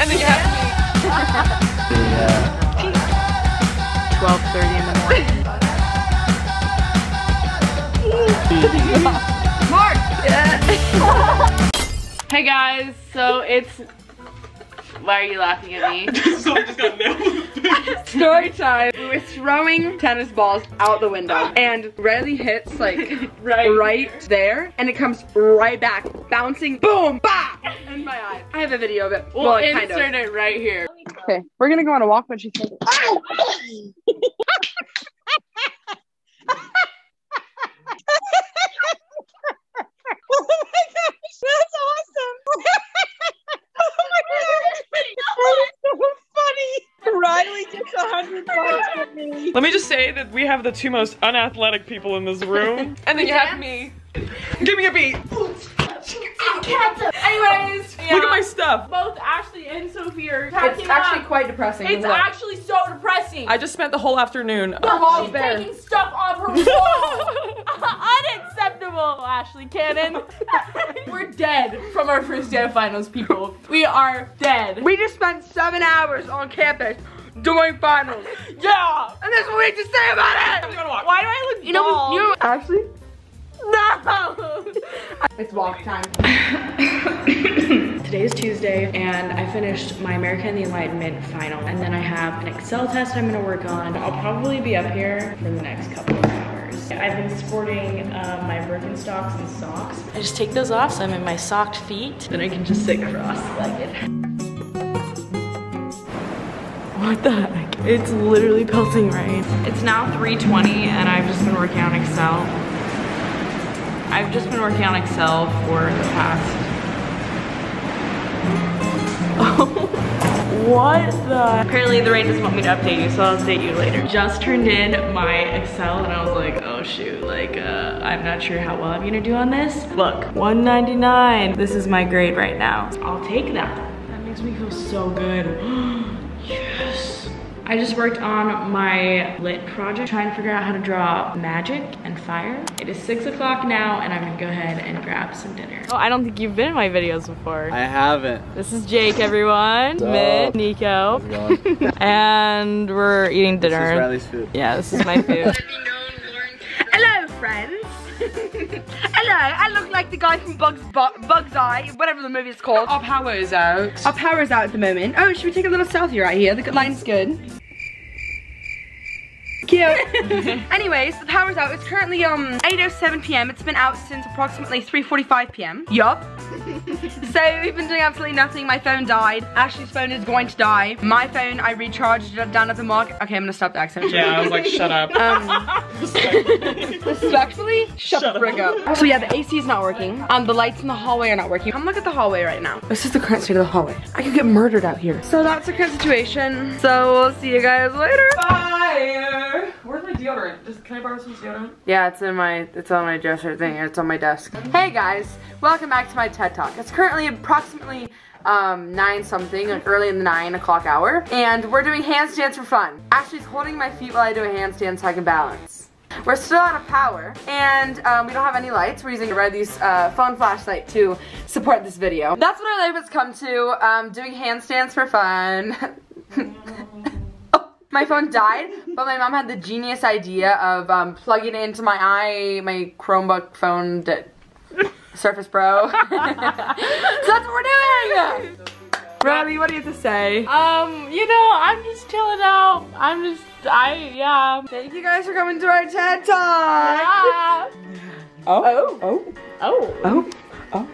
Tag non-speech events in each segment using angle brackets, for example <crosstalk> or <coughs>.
And then you have me. 12.30 in the morning. <laughs> Mark! <laughs> hey guys, so it's... Why are you laughing at me? <laughs> so I just got nailed. Story time. We were throwing tennis balls out the window and Riley hits like <laughs> Right. right there and it comes right back, bouncing, boom, bah, in my eye. I have a video of it. We'll well, kind insert of. it right here. Okay, we're gonna go on a walk when she says <laughs> it. Oh my gosh, that's awesome. oh my gosh, that is so funny. Riley gets a hundred bucks from me. Let me just say that we have the two most unathletic people in this room. <laughs> And then you have me. Give me a beat. Anyways, yeah. Look at my stuff. Both Ashley and Sophie are It's catching actually up. quite depressing. It's Look. actually so depressing. I just spent the whole afternoon. Look, mom's she's there. taking stuff off her wall. <laughs> <laughs> Unacceptable, Ashley Cannon. We're dead from our first day of finals, people. We are dead. We just spent seven hours on campus doing finals. yeah. And that's what we have to say about it. I'm gonna walk. Why do I look You know, bald? you know, Ashley, No. <laughs> it's walk time. <coughs> Today is Tuesday and I finished my America and the Enlightenment final and then I have an Excel test I'm gonna work on. I'll probably be up here for the next couple of hours. I've been sporting uh, my Birkenstocks and socks. I just take those off so I'm in my socked feet. Then I can just sit cross-legged. What the heck? It's literally pelting rain. It's now 3.20 and I've just been working on Excel. I've just been working on Excel for the past <laughs> what the? Apparently the rain doesn't want me to update you, so I'll update you later. Just turned in my Excel and I was like, oh shoot, like uh, I'm not sure how well I'm gonna do on this. Look, 199. This is my grade right now. I'll take that. That makes me feel so good. <gasps> <gasps> yes. I just worked on my lit project, trying to figure out how to draw magic and fire. It is six o'clock now and I'm gonna go ahead and grab some dinner. Oh, I don't think you've been in my videos before. I haven't. This is Jake, everyone. Mitt, Nico. How's it going? <laughs> and we're eating This is dinner. Riley's food. yeah, this is my <laughs> food. Hello, friends. <laughs> Hello, I look like the guy from Bugs, Bu- Bugs Eye, whatever the movie is called. Our power is out. Our power is out at the moment. Oh, should we take a little selfie right here? The good line's good. Cute. <laughs> Anyways, the power's out. It's currently um 8:07 p.m. It's been out since approximately 3:45 p.m. Yup. <laughs> so we've been doing absolutely nothing. My phone died. Ashley's phone is going to die. My phone, I recharged it down at the market. Okay, I'm gonna stop the accent. Yeah, I was like, shut up. Um, <laughs> respectfully, shut, the frick up. So yeah, the AC is not working. Um, the lights in the hallway are not working. Come look at the hallway right now. This is the current state of the hallway. I could get murdered out here. So that's the current situation. So we'll see you guys later. Fire! Deodorant? Just, can I borrow some deodorant? Yeah, it's in my, it's on my dresser thing. It's on my desk. Hey guys, welcome back to my TED Talk. It's currently approximately um, nine something, like early in the nine o'clock hour, and we're doing handstands for fun. Ashley's holding my feet while I do a handstand so I can balance. We're still out of power, and um, we don't have any lights. We're using Riley's uh, phone flashlight to support this video. That's what our life has come to, um, doing handstands for fun. <laughs> My phone died, but my mom had the genius idea of um, plugging it into my eye, my Chromebook phone, d- Surface Pro. <laughs> so that's what we're doing. Riley, what do you have to say? Um, you know, I'm just chilling out. I'm just, I, yeah. Thank you guys for coming to our TED Talk. Ah. Oh, oh, Oh, oh, oh.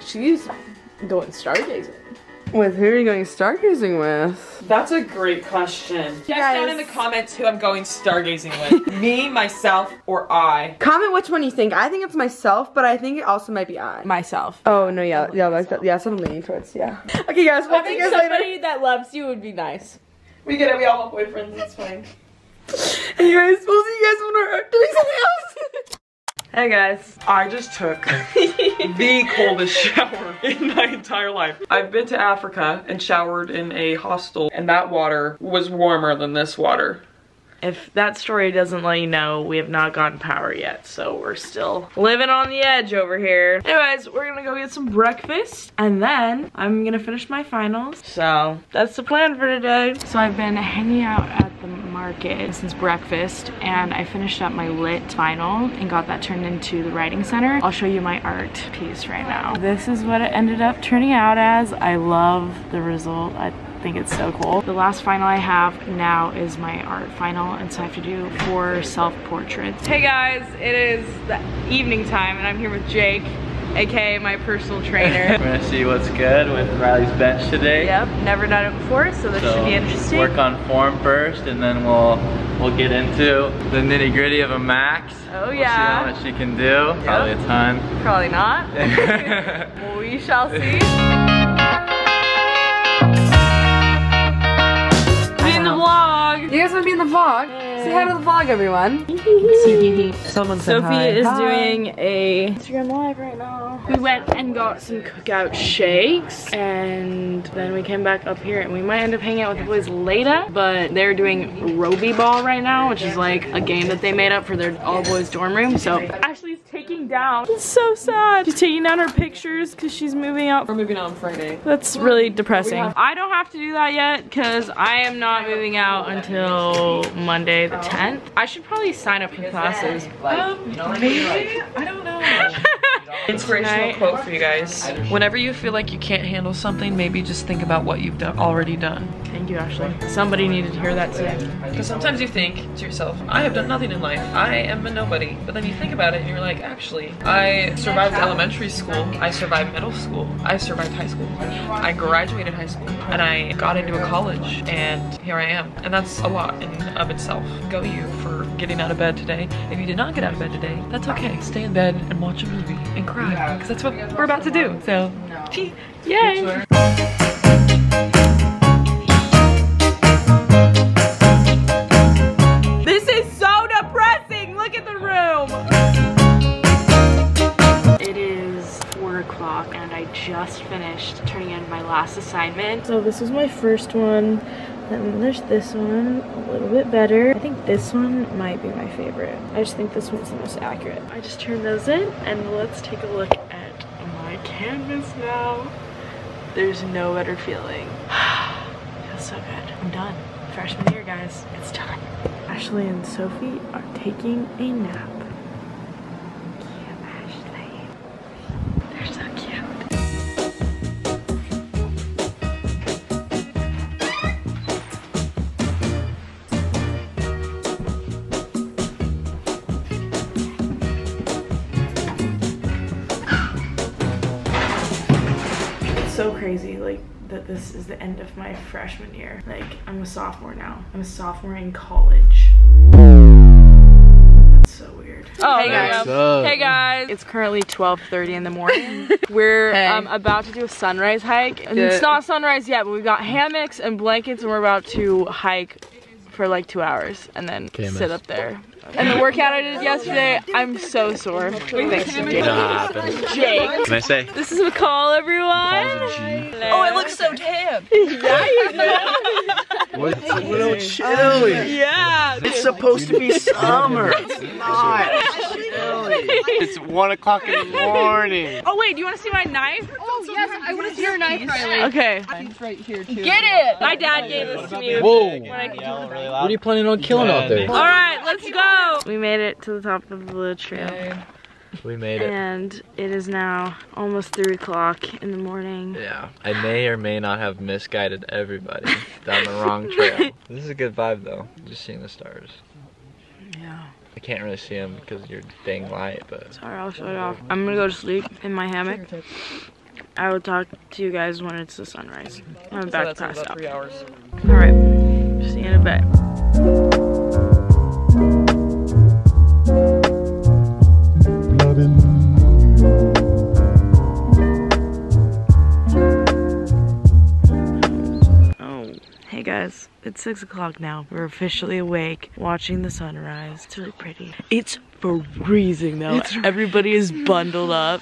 she's going stargazing. With who are you going stargazing with? That's a great question. Guess down in the comments who I'm going stargazing with. <laughs> Me, myself, or I. Comment which one you think. I think it's myself, but I think it also might be I. Myself. Oh no, yeah, yeah, like that. Yeah, that's what I'm leaning towards. Yeah. Okay, guys, we'll see Having you guys later. somebody that loves you would be nice. We get it, we all have boyfriends, it's fine. <laughs> Anyways, we'll see you guys when we're doing something else. Hey guys. I just took <laughs> the coldest shower in my entire life. I've been to Africa and showered in a hostel, and that water was warmer than this water. if that story doesn't let you know, we have not gotten power yet. So we're still living on the edge over here. Anyways, we're gonna go get some breakfast and then I'm gonna finish my finals. So that's the plan for today. So I've been hanging out at the market since breakfast and I finished up my lit final and got that turned into the writing center. I'll show you my art piece right now. This is what it ended up turning out as. I love the result. I think it's so cool. The last final I have now is my art final and so I have to do four self-portraits. Hey guys, it is the evening time and I'm here with Jake aka my personal trainer. <laughs> We're gonna see what's good with Riley's bench today. Yep, never done it before, so this So, should be interesting. Work on form first, and then we'll we'll get into the nitty gritty of a max. Oh, We'll yeah. see how much she can do. Probably a ton. Probably not. <laughs> <laughs> we shall see. Be in the vlog. You guys want to be in the vlog? Say hi to the vlog, everyone. <laughs> Someone said Sophie is doing a Instagram live right now. We went and got some cookout shakes and then we came back up here and we might end up hanging out with the boys later, but they're doing Roby Ball right now, which is like a game that they made up for their all boys dorm room. So Ashley's taking down. It's so sad. She's taking down her pictures because she's moving out. We're moving out on Friday. That's really depressing. I don't have to do that yet because I am not moving out until Monday the 10th. I should probably sign up for classes. Um, maybe? I don't know. <laughs> Inspirational Tonight. quote for you guys. Whenever you feel like you can't handle something, maybe just think about what you've done, already done. Thank you, Ashley. Somebody needed to hear that today. Because sometimes you think to yourself, I have done nothing in life. I am a nobody. But then you think about it and you're like, actually, I survived elementary school. I survived middle school. I survived high school. I graduated high school. And I got into a college. And here I am. And that's a lot in of itself. Go you for getting out of bed today. If you did not get out of bed today, that's okay. Stay in bed and watch a movie and cry. Because that's what we're about to do. So, <laughs> Yay! This is so depressing! Look at the room! It is 4 o'clock and I just finished turning in my last assignment. So this is my first one. Then there's this one, a little bit better. I think this one might be my favorite. I just think this one's the most accurate. I just turned those in and let's take a look at my canvas now. There's no better feeling. <sighs> Feels so good. I'm done. Freshman year, guys. It's done. Ashley and Sophie are taking a nap. So crazy, like, that this is the end of my freshman year. Like, I'm a sophomore now. I'm a sophomore in college. That's so weird. Oh, hey guys. Hey guys. It's currently 12:30 in the morning. <laughs> We're um, about to do a sunrise hike. And It's not sunrise yet, but we've got hammocks and blankets, and we're about to hike for like two hours and then sit up there. And the workout I did yesterday, I'm so sore. Thanks to Jake. Jake. Can I say? This is McCall, everyone. Oh, I look so tan. <laughs> Yeah. You know. Yeah. It's supposed to be summer. It's <laughs> not. <laughs> It's one o'clock in the morning. Oh wait, do you want to see my knife? Oh yes, I want to see your knife, Riley. Okay. Get it! My dad gave this to me. Whoa. What are you planning on killing out there? All right, let's go. We made it to the top of the trail, We made it. and it is now almost three o'clock in the morning. Yeah, I may or may not have misguided everybody <laughs> down the wrong <laughs> trail. This is a good vibe though, just seeing the stars. Yeah. I can't really see them because you're dang light, but Sorry, I'll shut it off. I'm gonna go to sleep in my hammock. I will talk to you guys when it's the sunrise. I'm So about that's to pass about out. three hours. All right. See you in a bit. Oh, hey guys. It's six o'clock now. We're officially awake, watching the sunrise. It's really pretty. It's freezing though. Everybody is bundled up.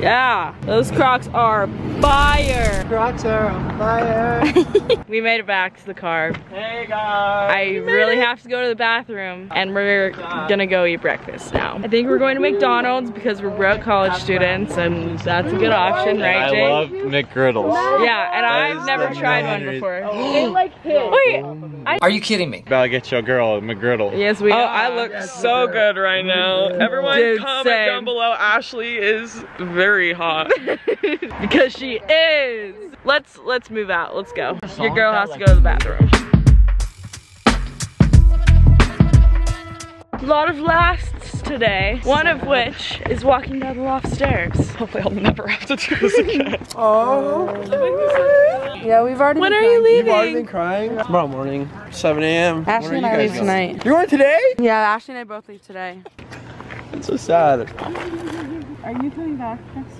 Yeah, those Crocs are fire. Crocs are on fire. <laughs> We made it back to the car. hey guys. I really have to go to the bathroom and we're gonna go eat breakfast now. I think we're going to McDonald's because we're broke college students and that's a good option, right I love McGriddles. yeah, and I've never the tried one before. <gasps> They like hit. Wait, Are you kidding me? Better get your girl a McGriddle. yes we Oh, are. I look so good right now. Everyone Dude, comment same. down below. Ashley is very hot. <laughs> because she is. Let's let's move out. Let's go. Your girl has to go to the bathroom. A lot of lasts today. One of which is walking down the loft stairs. Hopefully I'll never have to do this <laughs> again. <laughs> Oh. Yeah, we've already When been are you crying. You've already been crying? Tomorrow morning, 7 a.m. Ashley and I leave tonight. You're going today? Yeah, Ashley and I both leave today. That's so sad. Are you coming back next month?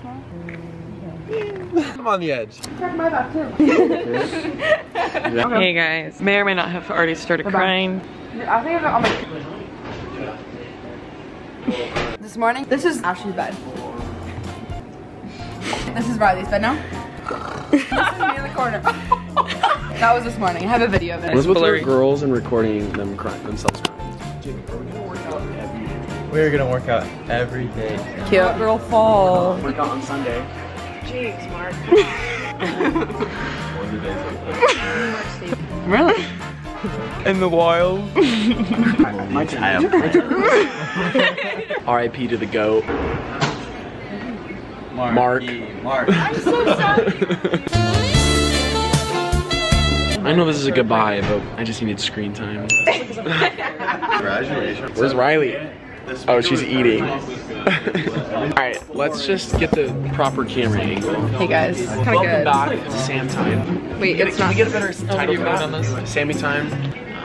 I'm on the edge. My back too. Hey guys, may or may not have already started back. crying. I think I'm on my. This morning, this is Ashley's bed. This is Riley's bed now. this is me in the corner. that was this morning. I have a video of it. What's with blurry. girls and recording them crying themselves crying? We're gonna work out every day. Cute. Girl fall. Work out on Sunday. <laughs> Really? In the wild. <laughs> My turn. R.I.P. <laughs> to the goat. Mark. Mark. Mark. I'm so sorry. I know this is a goodbye, but I just needed screen time. Congratulations. Where's Riley? Oh, she's eating. <laughs> Alright, let's just get the proper camera angle. Hey guys. Kind of Welcome good. back to Sam time. Wait, Can it's we not get a better title for vote on this? Sammy time.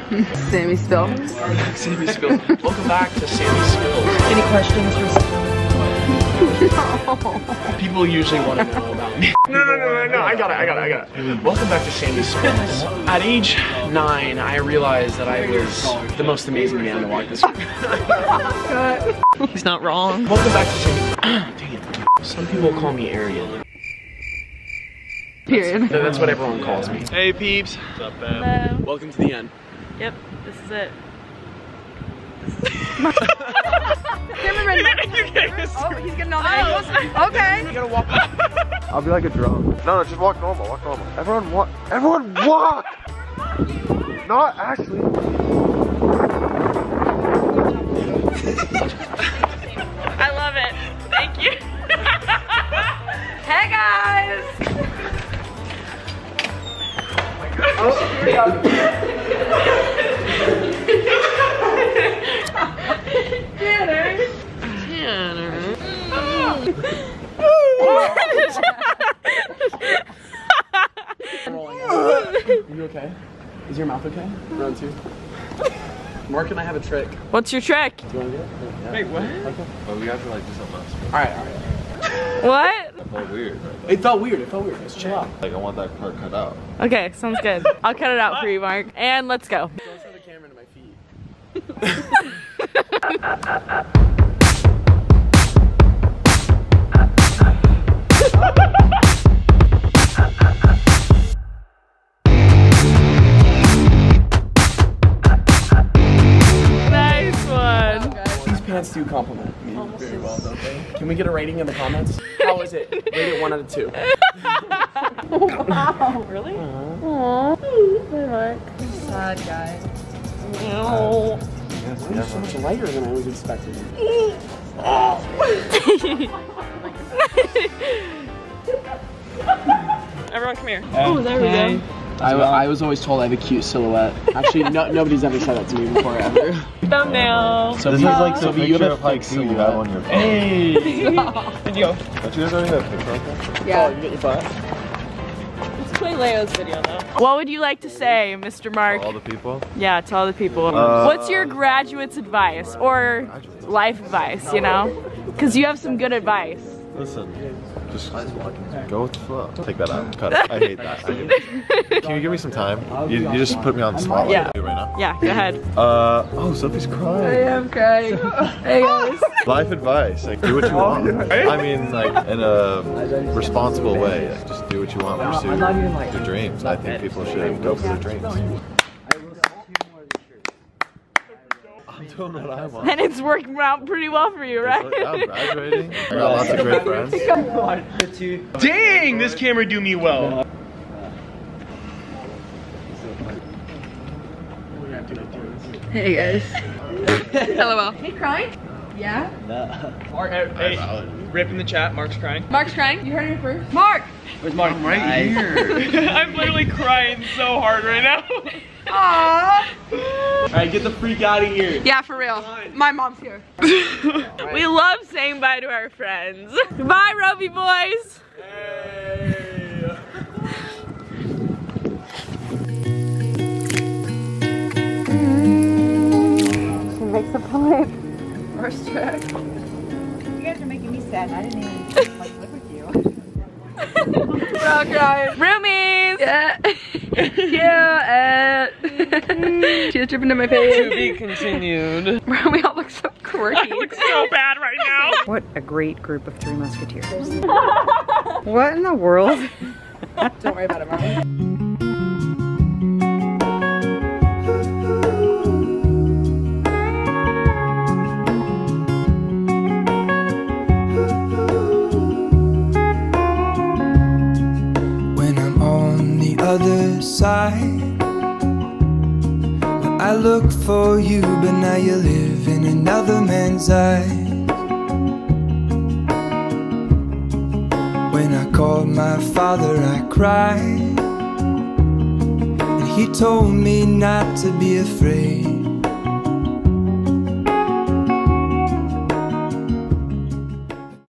<laughs> Sammy Spill. Sammy Spills. Welcome back to Sammy Spills. Any questions for People usually want to know about me. <laughs> No, no, no, no, no. I got it. I got it. I got it. Welcome back to Sammy Spills. At age nine, I realized that I was the most amazing man to walk this earth. He's not wrong. Welcome back to Sammy. Dang it. Some people call me Aryan. Period. Th- That's what everyone calls me. Hey peeps. What's up, Hello. Welcome to the end. Yep, this is it. Oh, he's getting all the angles. Oh, okay. I'll be like a drone. No, no, just walk normal. Walk normal. Everyone walk. Everyone walk. Not Ashley. I love it. Thank you. hey guys. Oh <laughs> Are you okay? Is your mouth okay? Round two. Mark and I have a trick. What's your trick? Do you want to get it? Wait, what? Okay. But we have to like do something else. Alright, alright. What? It felt weird. It felt weird. It felt weird. Let's chill out. Like I want that part cut out. Okay, sounds good. I'll cut it out for you, Mark. And let's go. Don't show the camera to my feet. <laughs> Nice one. These pants do compliment me very well, don't they? Can we get a rating in the comments? How is it? Rate it one out of two. wow, really? Uh-huh. Aww. Aww. Sad uh, guy. You're so much lighter than I was expecting. Everyone come here. Oh, there we go. I, I was always told I have a cute silhouette. Actually, no, nobody's ever said that to me before ever. Thumbnail. So This is like the you have picture a of like who you have on your <laughs> phone. Hey! Video. Don't you guys already have a picture of that? Yeah. Oh, you get your butt? Let's play Leo's video though. What would you like to say, Mr. Mark? All the people. Yeah, to all the people. Uh, What's your graduate's advice or life advice, you know? Because you have some good advice. Listen, Just go with the flow. Take that out. Cut it. <laughs> I hate that. I hate that. Can you give me some time? You, you just put me on the spot Yeah. like that right now. Yeah, go ahead. Uh, oh, Sophie's crying. I am crying. <laughs> hey guys. Life advice, like do what you want. <laughs> I mean, like in a responsible way. Like just do what you want, pursue your dreams. I think people should go for their dreams. I'm doing what I want. And it's working out pretty well for you, right? I'm graduating. <laughs> I got lots of great friends. Dang, this camera do me well. Hey guys. <laughs> LOL. Hey, crying? Yeah? Mark, hey, rip in the chat. Mark's crying. Mark's crying. You heard it first. Mark! Where's Mark? I'm right here. <laughs> <laughs> I'm literally crying so hard right now. Aww. All right, get the freak out of here. Yeah, for real. My mom's here. <laughs> we love saying bye to our friends. Bye, Roby boys. First check. You guys are making me sad. I didn't even <laughs> like live with you. We're all crying. Roomies. Yeah. <laughs> yeah. Uh, she's dripping in my face. To be continued. <laughs> Bro, we all look so quirky. I look so bad right now. What a great group of three musketeers. what in the world? Don't worry about it, Mom. Other side. I look for you, but now you live in another man's eyes. When I called my father, I cried. And he told me not to be afraid.